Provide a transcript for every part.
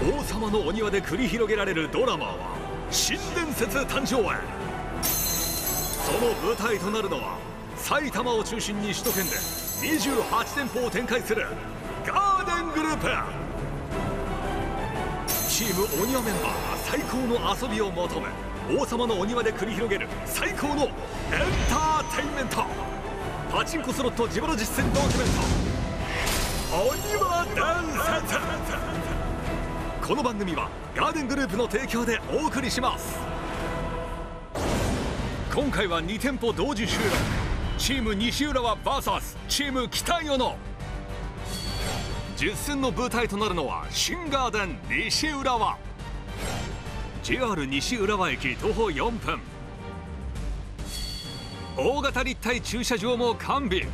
王様のお庭で繰り広げられるドラマは新伝説誕生へその舞台となるのは埼玉を中心に首都圏で28店舗を展開するガーデングループ。チームお庭メンバーが最高の遊びを求め王様のお庭で繰り広げる最高のエンターテインメント。パチンコスロット自腹実践ドキュメント。お庭伝説。この番組はガーデングループの提供でお送りします。今回は2店舗同時収録。チーム西浦和 VS チーム北与野。実戦の舞台となるのは新ガーデン西浦和 JR 西浦和駅徒歩4分。大型立体駐車場も完備。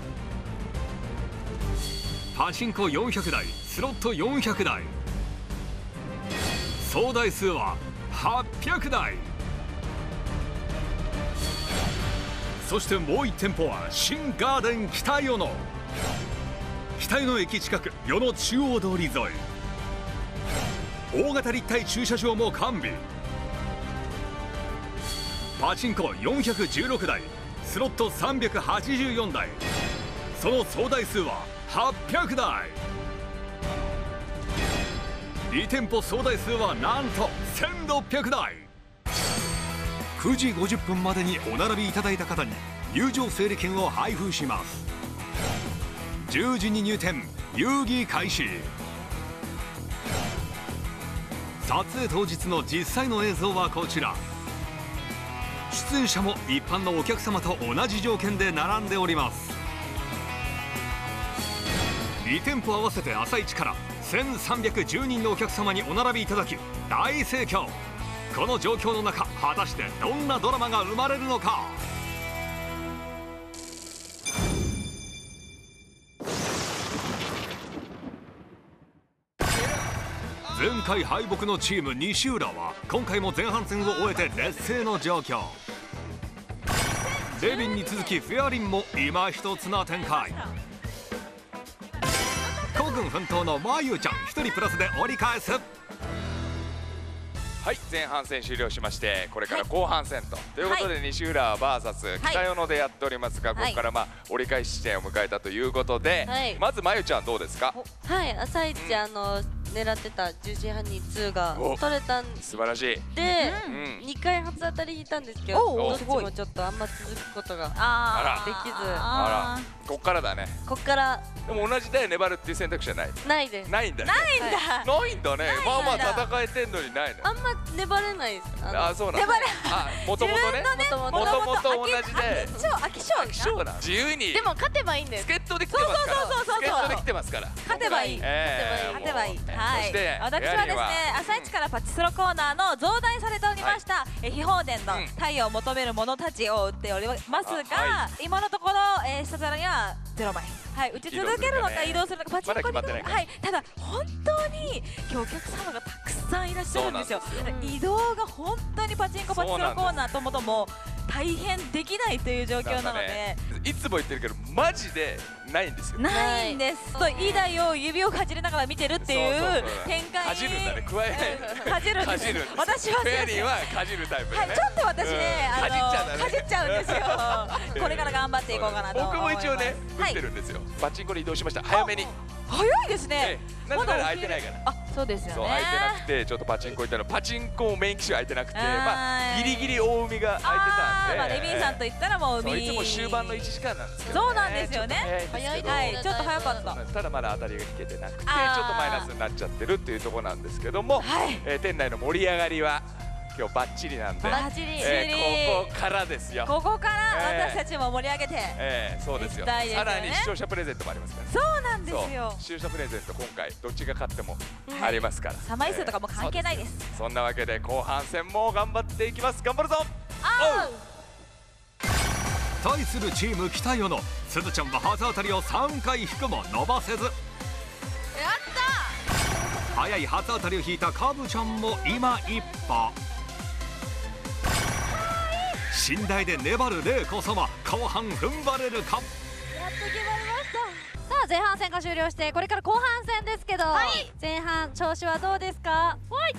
パチンコ400台スロット400台。総台数は800台。そしてもう1店舗は新ガーデン北与野。北与野駅近く与野中央通り沿い。大型立体駐車場も完備。パチンコ416台。スロット384台。その総台数は800台。2店舗総台数はなんと1600台。9時50分までにお並びいただいた方に入場整理券を配布します。10時に入店遊戯開始。撮影当日の実際の映像はこちら。出演者も一般のお客様と同じ条件で並んでおります。2店舗合わせて朝一から1310人のお客様にお並びいただき大盛況。この状況の中果たしてどんなドラマが生まれるのか。前回敗北のチーム西浦は今回も前半戦を終えて劣勢の状況。レビンに続きフェアリンも今一つな展開。軍奮闘のまゆちゃん1人プラスで折り返す。はい前半戦終了しましてこれから後半戦と、ということで西浦 VS 北与野でやっておりますが、ここからまあ折り返し地点を迎えたということで、はい。まずまゆちゃんどうですか？はい朝一あの狙ってた10時半に2がお。取れたん。素晴らしい。で、うん。2回初当たり引いたんですけどお。どっちもちょっとあんま続くことがあできず。あらこっからだね。こっから。でも同じで粘るっていう選択肢はない。ないです。ないんだ。ねないんだ。ないんだね。まあまあ戦えてんのにないのあんま粘れないです。あのあそうなんだ粘れあもともとねもとももと同じで。飽き性飽き性な自由に。でも勝てばいいんです助っ人で来てますから。そうそうそうそう助っ人で来てますから。勝てばいい。ええ。勝てばいい。もう。はい。そして私はですね朝一からパチスロコーナーの増大されておりました、え秘宝殿のうん。太陽を求める者たちを打っておりますが、あは今のところ、えー、下皿にはゼロ枚。はい打ち続けるのか移移動動するのかパチンコにまだ決まってないからはいただ本当に今日お客様がたくさんいらっしゃるんですよ。移動が本当にパチンコパチスロコーナーともとも大変できないという状況なので、ねいつも言ってるけどマジでないんですよ。ないんです。とイダイを指をかじりながら見てるっていうそうそうそう。展開に。かじるんだね。加えうん。かじるんですかじるんです私はフェアリーはかじるタイプはい、ちょっと私ね、うん。あのかじっちゃうんだねかじっちゃうんですよ。これから頑張っていこうかなと思います。僕も一応ね打はい。ってるんですよ。パチンコで移動しました。早めに早いですね。え。え。なぜなら空いてないから。あ、そうですよね。そう空いてなくてちょっとパチンコ行ったの。パチンコメイン機種空いてなくてまあはいギリギリ大海が空いてたんで。まあレビンさんと言ったらもう海。いつも終盤の1時間なんですけどそうなんですよね。早いはい、ちょっと早かった。ただまだ当たりが引けてなくてちょっとマイナスになっちゃってるっていうところなんですけども、はい。えー店内の盛り上がりは今日バッチリなんで、バッチリ。えーここからですよ。ここからええ私たちも盛り上げて。えーそうですよ。ね。さらに視聴者プレゼントもありますから。ねそうなんですよ。視聴者プレゼント今回どっちが勝ってもはい。ありますから、サマイ数とかも関係ないです。そんなわけで後半戦も頑張っていきます。頑張るぞ。あ対するチーム北与野すずちゃんは初当たりを3回引くも伸ばせず。やった早い初当たりを引いたカブちゃんも今一歩寝台で粘る玲子様後半踏ん張れるか？やっと決まりました。さあ前半戦が終了してこれから後半戦ですけど、はい。前半調子はどうですか？はい。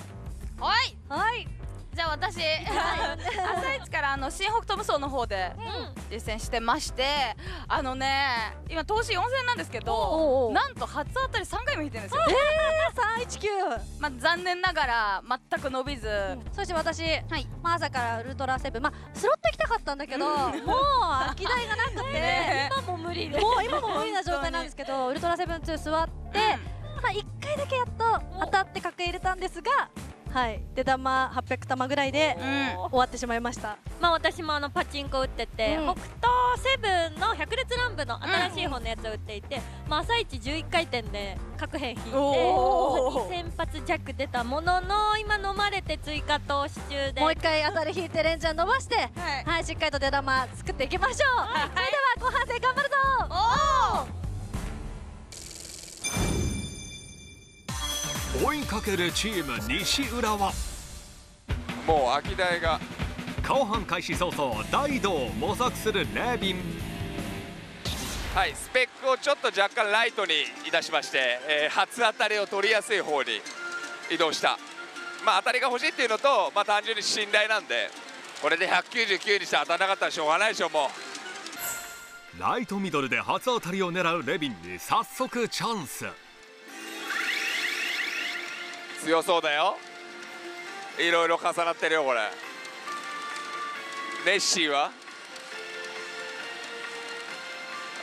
はいじゃあ私朝一からあの新北東無双の方で実践してましてあのね今投資4000なんですけどなんと初当たり3回も引いてるんですよ。319まあ残念ながら全く伸びず。そして私、はい。まあ、朝からウルトラセブン。まあスロット行きたかったんだけどもう空き台がなくて、ね。今も無理で。もう今も無理な状態なんですけどウルトラセブン2座って、まあ、1回だけやっと当たって格入れたんですがはい。出玉800玉ぐらいでうん。終わってしまいました。まあ私もあのパチンコ打ってて、うん。北東セブンの百列乱舞の新しい方のやつを打っていて、まあ朝一11回転で各辺引いておー。2000発弱出たものの今飲まれて追加投資中で。もう1回当たり引いてレンジャー伸ばしてはい。はいしっかりと出玉作っていきましょう、それでは後半戦頑張るぞ追いかけるチーム西浦は。もう秋台が。後半開始早々大道を模索するレビン。はいスペックをちょっと若干ライトにいたしまして、えー初当たりを取りやすい方に移動した。まあ当たりが欲しいっていうのとまあ単純に信頼なんでこれで199にして当たらなかったらしょうがないでしょもう。ライトミドルで初当たりを狙うレビンに早速チャンス強そうだよ。いろいろ重なってるよこれ。ネッシーは？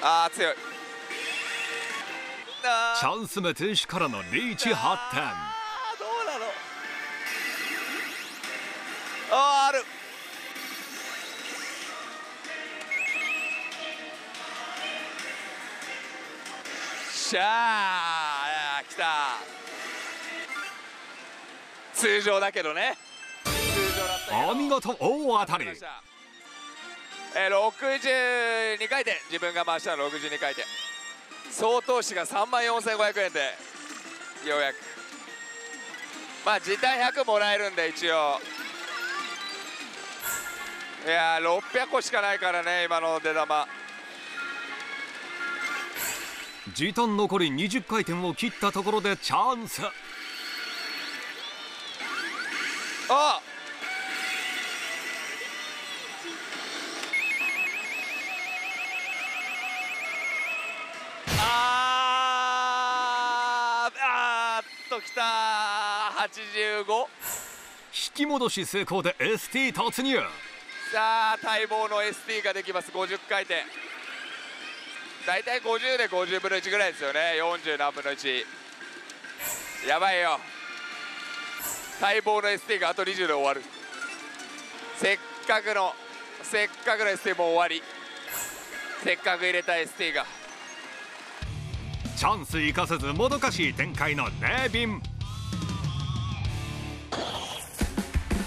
あー強い。チャンス目停止からのリーチ発展。どうなの？あーある。しゃあ来た通常だけどね。通常だったけどお見事大当たりえー、62回転。自分が回したの62回転。総投資が3万4500円でようやく。まあ時短100もらえるんで一応。いやー600個しかないからね今の出玉。時短残り20回転を切ったところでチャンスあ。あーあーっときた。ー85引き戻し成功で ST 突入。さあ待望の ST ができます。50回転。大体50で50分の1ぐらいですよね。40何分の1やばいよ待望の ST があと20で終わる。せっかくのせっかくの ST も終わり。せっかく入れた ST が。チャンス生かせずもどかしい展開のレビン。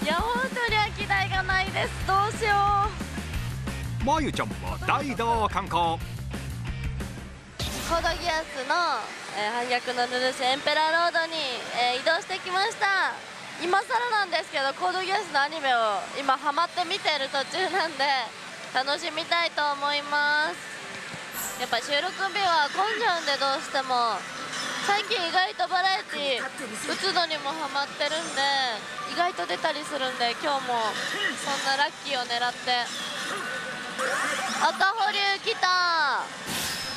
いや本当に秋台がないです。どうしよまゆちゃんも大道観光コードギアスの、えー、反逆のルルシェエンペラーロードに、えー移動してきました今更なんですけどコードギアスのアニメを今ハマって見てる途中なんで楽しみたいと思います。やっぱ収録日は混んじゃうんでどうしても最近意外とバラエティー打つのにもハマってるんで意外と出たりするんで今日もそんなラッキーを狙って。赤保留来た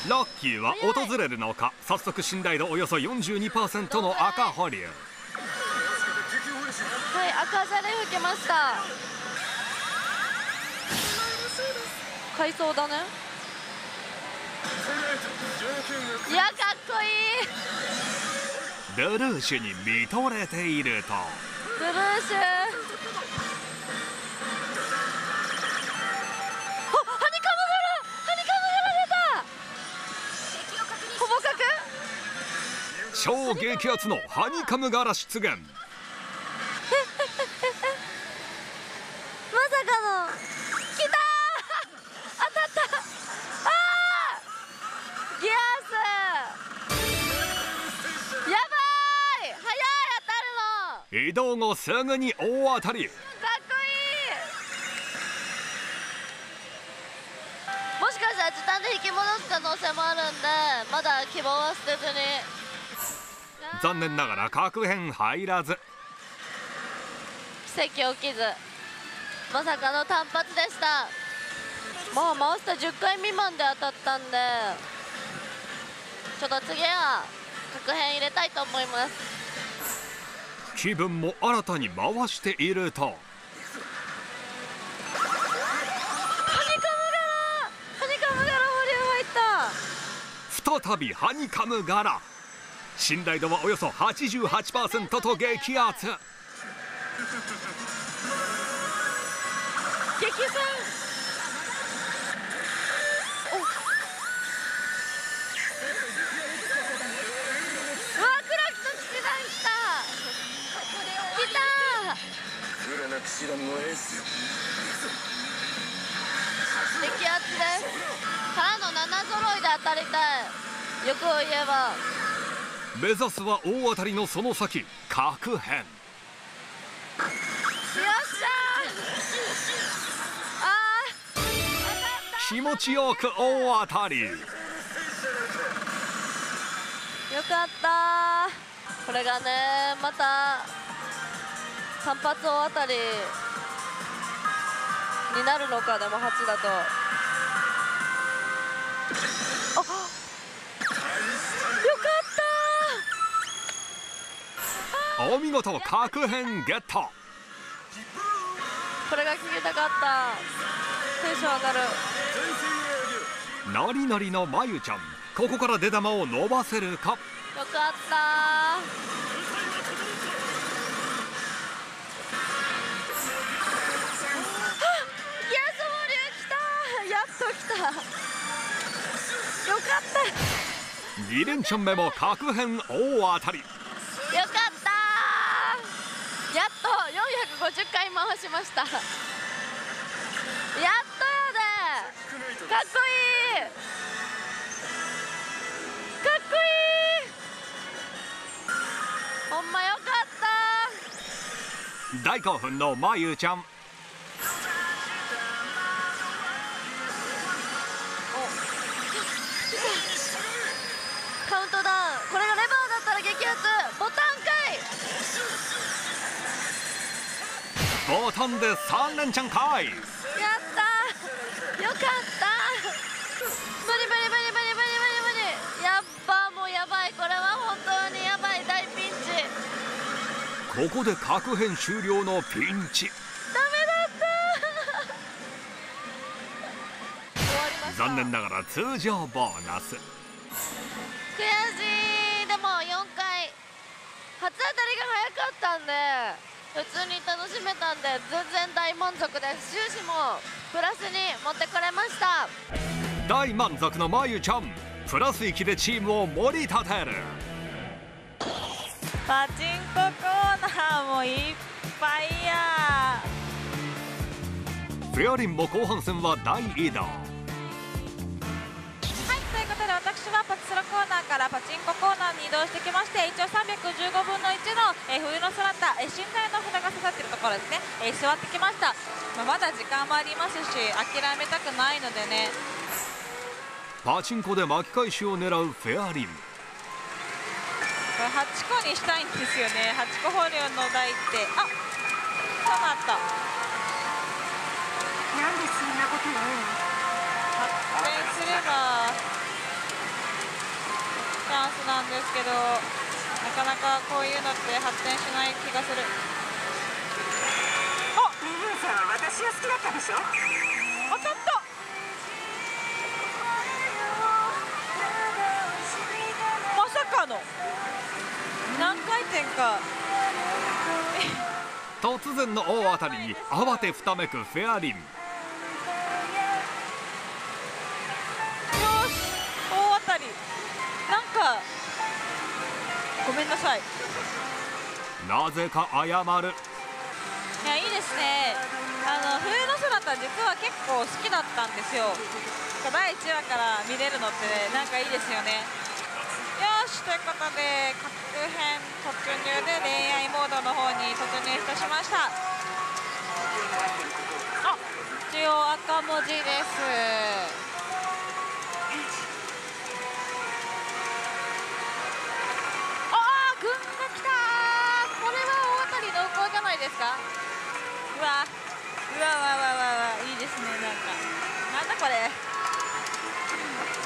ラッキーは訪れるのか？早速信頼度およそ42%の赤保留はい、赤ザレ吹けました。海藻だね。いや、かっこいい。ルルーシュに見とれているとブルーシュ。あ、ハニカム柄、ハニカム柄出た。ほぼ角？超激アツのハニカム柄出現すぐに大当たり。かっこいいもしかしたら時短で引き戻す可能性性もあるんでまだ希望は捨てずに。残念ながら確変入らず。奇跡起きず。まさかの単発でした。まあマウスター10回未満で当たったんでちょっと次は確変入れたいと思います気分も新たに回していると。ハニカム柄ハニカム柄保留入った。再びハニカム柄。信頼度はおよそ88%と激アツ。激戦クラナ騎士団のエースよ激アツです。からの7揃いで当たりたい。よくを言えば。目指すは大当たりのその先。確変。よっしゃー。あ気持ちよく大当たり。ーよかったこれがねまた単発大当たりになるのかでも8だと。あよかった。お見事確変ゲット。これが聞きたかった。テンション上がる。ノリノリのまゆちゃん。ここから出玉を伸ばせるか？よかった2連チャン目も確変大当たり。よかった。やっと450回回しました。やっとやで。かっこいい。かっこいい。ほんまよかった。大興奮のまゆちゃんボタンで3連チャンかい。やった。よかった。無理無理無理無理無理無理無理。やっばもうやばい。これは本当にやばい。大ピンチ。ここで確変終了のピンチ。ダメだった。残念ながら通常ボーナス。悔しい。でも4回。初当たりが早かったんで普通に楽しめたんで全然大満足です。終始もプラスに持ってこれました。大満足のまゆちゃん。プラス域でチームを盛り立てる。パチンココーナーもいっぱいや。フェアリンも後半戦は大移動私はパチスロコーナーからパチンココーナーに移動してきまして一応315分の1の、えー冬のそなた、えー、信頼の札が刺さってるところですね、えー座ってきました、まあまだ時間もありますし諦めたくないのでね。パチンコで巻き返しを狙うフェアリン。これ8個にしたいんですよね。8個保留の台って。あそうなった。なんでそんなこと言うの？発展すればチャンスなんですけどなかなかこういうのって発展しない気がする。リリーさんは私が好きだったでしょ？当たったまさかの。何回転か。突然の大当たりに慌てふためくフェアリンなぜか謝る。いやいいですね。あの冬のそなた実は結構好きだったんですよ。第1話から見れるのって、ね、なんかいいですよね。よしということで各編突入で恋愛モードの方に突入いたしました。あ一応赤文字です。ですか？うわうわうわうわうわいいですねなんかなんだこれ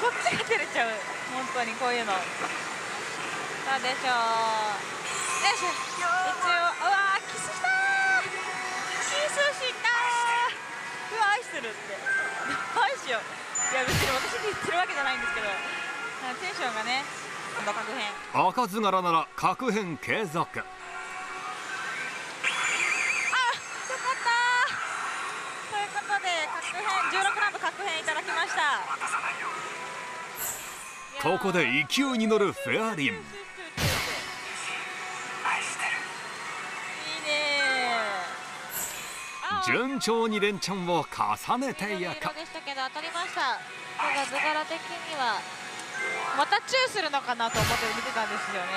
こっちが照れちゃう本当にこういうのさあでしょうよいしょ一応うわキスしたーキスしたーうわ愛するって愛しよういや別に私に言ってるわけじゃないんですけどテンションがねこの確変赤図柄なら確変継続あよかったということで確変16ラウンド確変いただきましたここで勢いに乗るフェアリン。順調に連チャンを重ねていく。色でしたけど当たりました。図柄的にはまたチューするのかなと思って見てたんですよね。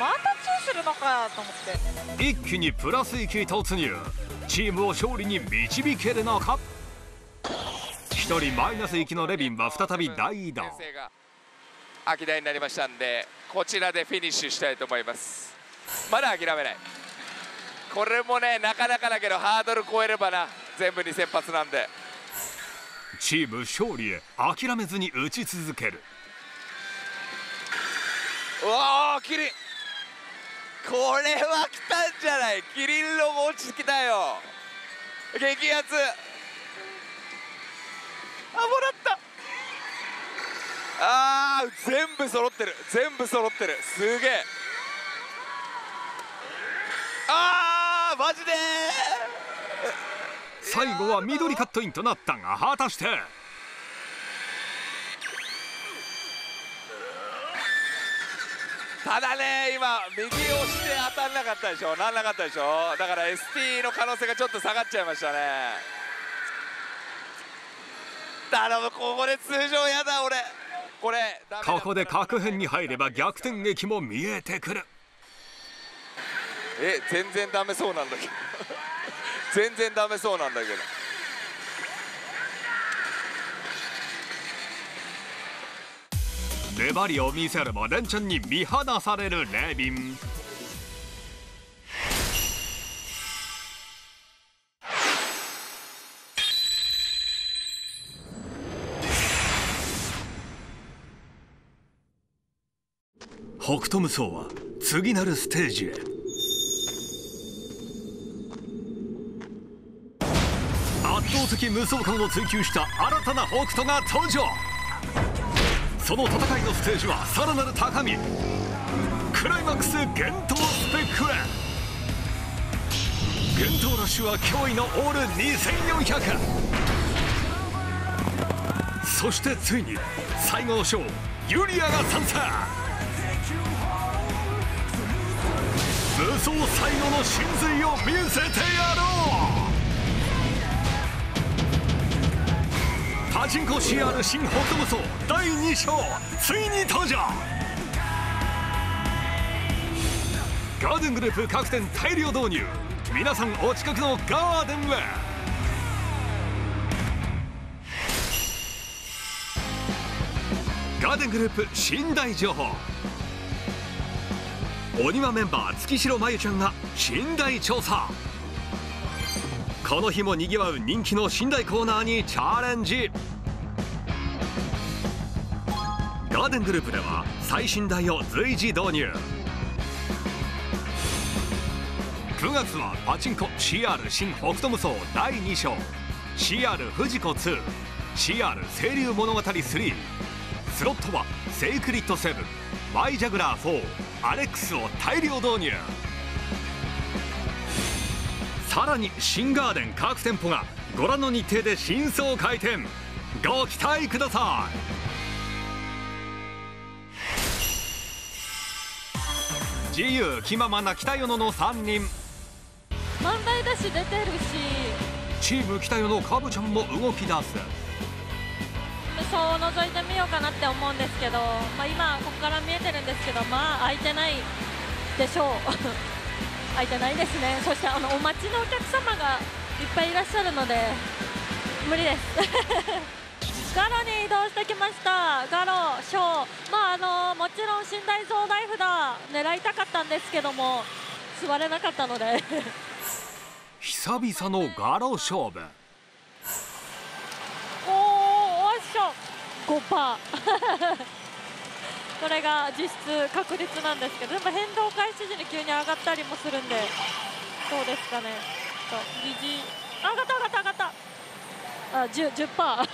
またチューするのかと思って。一気にプラス域突入。チームを勝利に導けるのか。一人マイナス域のレビンは再び大移動先生が秋台になりましたんでこちらでフィニッシュしたいと思います。まだ諦めない。これもねなかなかだけどハードル超えればな全部に先発なんで。チーム勝利へ諦めずに打ち続ける。うわーキリン。これは来たんじゃない。キリンロゴ落ちてきたよ。激アツ。あもらったあー全部揃ってる。全部揃ってる。すげえ。あーマジで最後は緑カットインとなったが果たして？ただね今右押して当たんなかったでしょ？なんなかったでしょ？だから ST の可能性がちょっと下がっちゃいましたね。頼むここで通常やだ俺こここで確変に入れば逆転劇も見えてくる。え全然ダメそうなんだけど。全然ダメそうなんだけど。粘りを見せるも連チャンに見放されるレビン北斗無双は次なるステージへ。圧倒的無双感を追求した新たな北斗が登場。その戦いのステージはさらなる高み。クライマックス幻冬スペックへ。幻冬ラッシュは驚異のオール2400そしてついに最後の章ユリアが参戦。無双最後の真髄を見せてやろうパチンコ CR 新北斗無双第2章。ついに登場。ガーデングループ各店大量導入。皆さんお近くのガーデンへガーデングループ新大情報。お庭メンバー月城真由ちゃんが寝台調査。この日もにぎわう人気の寝台コーナーにチャレンジ。ガーデングループでは最新台を随時導入。9月はパチンコ CR 新北斗無双第2章。CR 富士子 2CR 清流物語3スロットはセイクリッド7マイジャグラー4アレックスを大量導入。さらに新ガーデン各店舗がご覧の日程で新装開店ご期待ください。自由気ままな北与野の3人。万代だし出てるし。チーム北与野かぶちゃんも動き出すそう覗いてみようかなって思うんですけど、まあ、今ここから見えてるんですけどまあ空いてないでしょう。空いてないですね。そしてあのお待ちのお客様がいっぱいいらっしゃるので無理です。ガロに移動してきました。ガロショー。まああのもちろん寝台増大札狙いたかったんですけども座れなかったので。久々のガロ勝負。5% これが実質確率なんですけどでも変動開始時に急に上がったりもするんでどうですかね。と右上がった上がった上がった。あ10 10%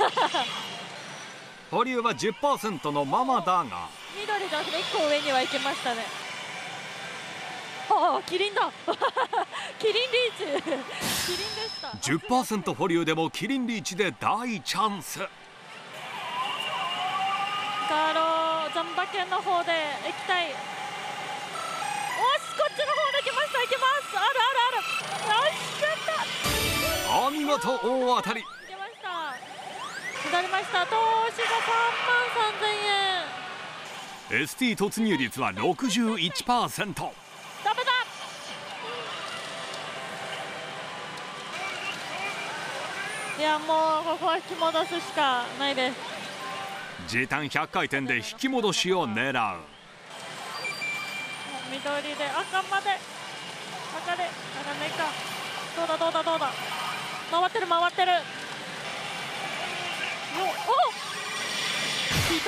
保留は10%のままだが。緑だけで1個上には行けましたね。ああキリンだ。キリンリーチ。キリンでした。10%保留でもキリンリーチで大チャンスガロザンバ犬の方で行きたい。おしこっちの方で来ました行けます。あるあるあるよしやった。お見事大当たり。行けました下りました。投資が3万3000円。ST 突入率は61%ダメだ。いやもうここは引き戻すしかないです時短100回転で引き戻しを狙う。緑で赤まで赤で上がんないかどうだどうだどうだ。回ってる回ってる。よお引い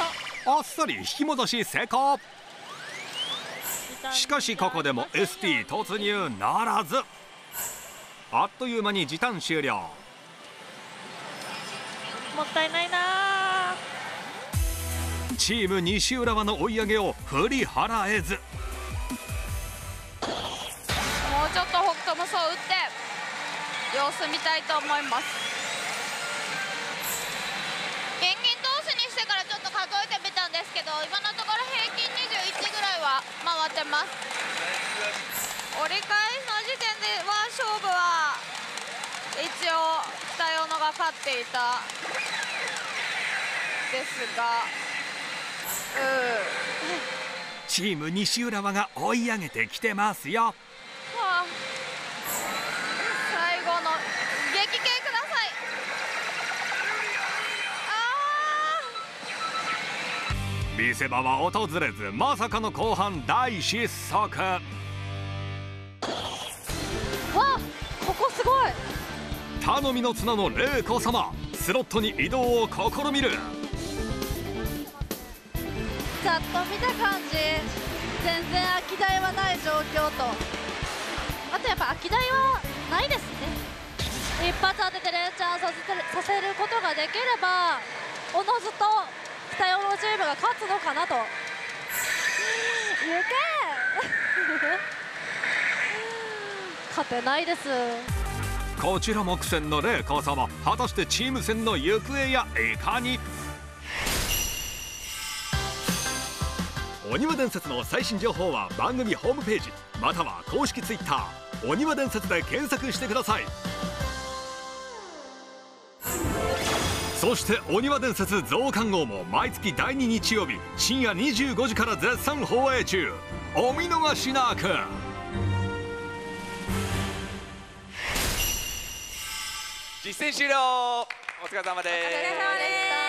たあっさり引き戻し成功。しかしここでも ST 突入ならず。あっという間に時短終了。もったいないなチーム西浦和の追い上げを振り払えず。もうちょっと北斗無双打って様子見たいと思います。現金投資にしてからちょっと数えてみたんですけど今のところ平均21ぐらいは回ってます。折り返しの時点では勝負は一応北与野が勝っていたですがチーム西浦和が追い上げてきてますよ。最後の激系ください。あ見せ場は訪れずまさかの後半大失速。わここすごい。頼みの綱の玲子様スロットに移動を試みるざっと見た感じ。全然空き台はない状況と。あとやっぱ空き台はないですね。一発当てて連チャンさせさせることができればおのずと北与野チームが勝つのかなと。行け勝てないです。こちらも苦戦の玲子様。果たしてチーム戦の行方やいかに？お庭伝説の最新情報は番組ホームページまたは公式 Twitter お庭伝説で検索してください。そして「お庭伝説増刊号」も毎月第2日曜日深夜25時から絶賛放映中。お見逃しなく。実践終了。お疲れ様です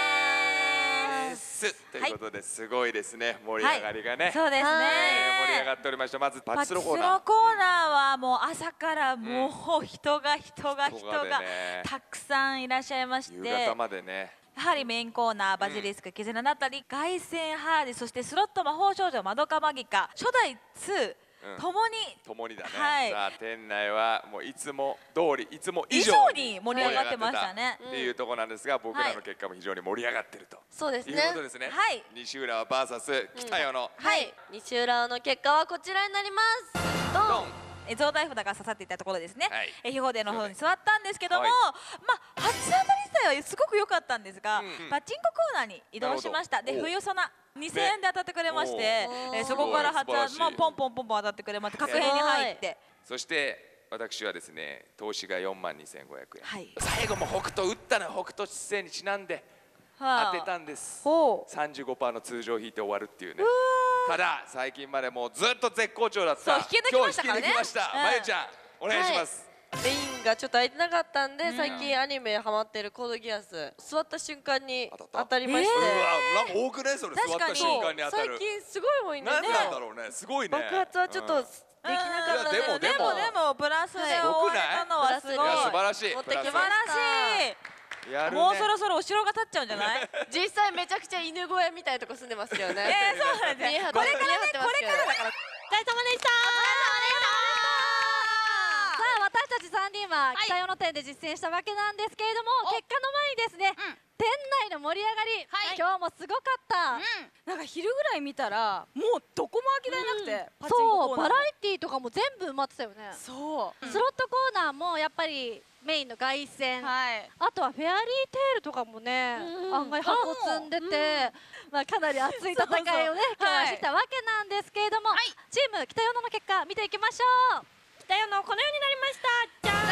ということですごいですね。盛り上がりがね、そうですね。えー盛り上がっておりました。まずパチスロコーナー。パチスロコーナーはもう朝からもう人が人が人人がたくさんいらっしゃいまして。夕方までね。やはりメインコーナーバジリスク絆だったり凱旋ハーディそしてスロット魔法少女まどかマギカ初代2うん。ともに。ともにだね、はい。さあ店内はもういつも通りいつも以以上上に盛り上がってましたね。っていうところなんですが、僕らの結果も非常に盛り上がってると、い、そうですね。うことですね、はい。西浦和 VS 北与野、はい。西浦和の結果はこちらになります。ドン増大札が刺さっていたところですね、はい。え秘宝殿の方に座ったんですけども、はい。まあ初当たり自体はすごく良かったんですが、うんパチンココーナーに移動しました。で冬ソナ2000円で当たってくれまして、えーそこから初すごい素晴らしい。まあ、ポンポンポンポン当たってくれまして確変に入って。そして私はですね投資が4万2500円、はい。最後も北斗打ったのよ北斗姿勢にちなんではあ。当てたんです。ほう。35%の通常引いて終わるっていうねただ最近までもうずっと絶好調だった。そう引き抜きましたからね。今日引き抜きました、うん。まゆちゃんお願いします、レインがちょっと空いてなかったんで、最近アニメハマってるコードギアス座った瞬間に当たりまして、うわなんか多くないそれ座確かに。った瞬間に当たる。最近すごい多いんでね。なんだろうねすごいね。爆発はちょっとうん。できなかったで。もでも。でもプラスで終われたのはすごい。素晴らしい。持ってき素ま晴らしいね。もうそろそろ後ろが立っちゃうんじゃない？実際めちゃくちゃ犬小屋みたいなとこ住んでますけどね。えー、そうなんですこれからねこれからだから。お疲れ様でした。さあ私たち3人は北与野店で実践したわけなんですけれども、お結果の前にですね、うん。店内の盛り上がり、はい。今日もすごかった、なんか昼ぐらい見たらもうどこも空き台なくて、パチンそうバココーナーもラエティーとかも全部埋まってたよね、そう、スロットコーナーもやっぱりメインの凱旋、はい。あとはフェアリーテールとかもね、うん。案外箱積んでて、まあ、かなり熱い戦いをね今日はしてきたわけなんですけれども、はい。チーム北与野の結果見ていきましょう北与野このようになりました。じゃー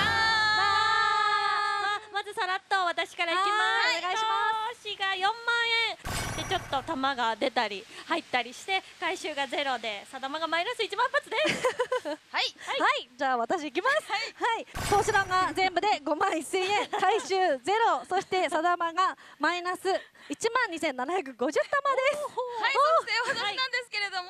ん。ままずさらっと私からいきます。はいお願いします。投資が4万円。でちょっと球が出たり入ったりして回収がゼロでさだまがマイナス1万発です。はい。はい、じゃあ私いきます。はい、投資欄が全部で5万1000円、回収ゼロ、そしてさだまがマイナス1万2750玉です。はい、そして私なんですけれども、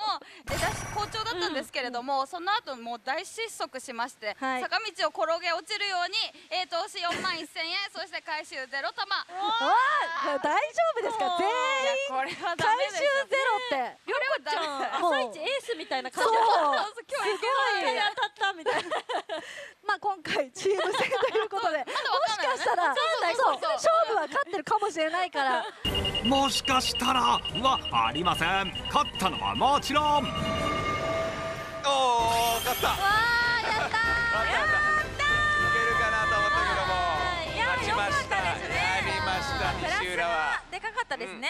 え出し好調だったんですけれども、その後もう大失速しまして、はい。坂道を転げ落ちるように、えー、投資4万1000円、そして回収ゼロ玉。わあ、大丈夫ですか、全員これはダ回収ゼロって。これはダメ。もう朝一エースみたいな感じ。で今日すごい当たったみたいな。まあ今回チーム戦ということで、もしかしたら、そうそう。勝負は勝ってるかもしれないから、もしかしたらはありません。勝ったのはもちろん。おお勝った。わあやったいけるかなと思ったけども。ました。良かったですね。やりました西浦は。がでかかったですね、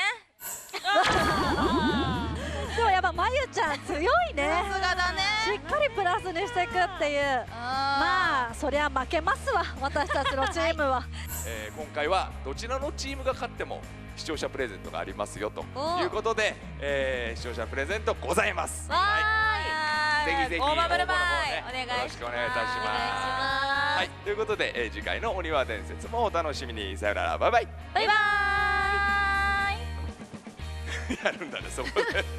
でもやっぱまゆちゃん強いね。さすがだね。しっかりプラスにしていくっていう。あまあそりゃ負けますわ私たちのチームはえー今回はどちらのチームが勝っても視聴者プレゼントがありますよとおいうことで、えー視聴者プレゼントございます。わはい、ぜひぜひ大盤振る舞い応募の方ねお願いしますよろしくお願いいたします。はい、ということで、えー次回のお庭伝説もお楽しみにさよならバイバイ。バイバーイ やるんだねそこで。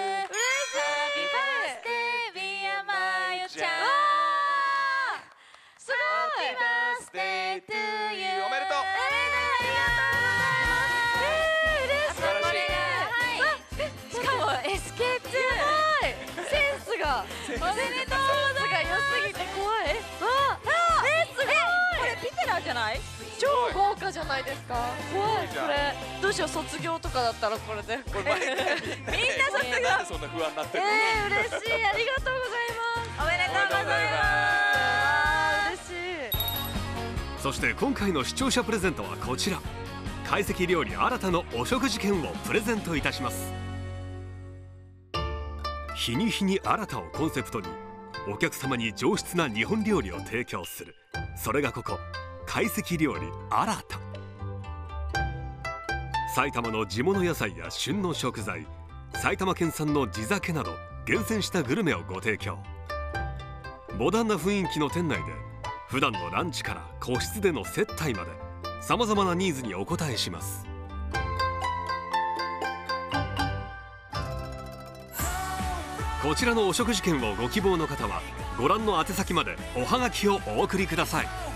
超豪華じゃないですか。怖いじゃんこれ。どうしよう卒業とかだったらこれで。これ毎回。みんなみんななんでそんな不安になってるの？えー、嬉しいありがとうございます。おめでとうございます。嬉しい。そして今回の視聴者プレゼントはこちら。懐石料理新たのお食事券をプレゼントいたします。日に日に新たをコンセプトにお客様に上質な日本料理を提供する。それがここ懐石料理新た。埼玉の地物野菜や旬の食材埼玉県産の地酒など厳選したグルメをご提供。モダンな雰囲気の店内で普段のランチから個室での接待までさまざまなニーズにお応えします。こちらのお食事券をご希望の方はご覧の宛先までおはがきをお送りください。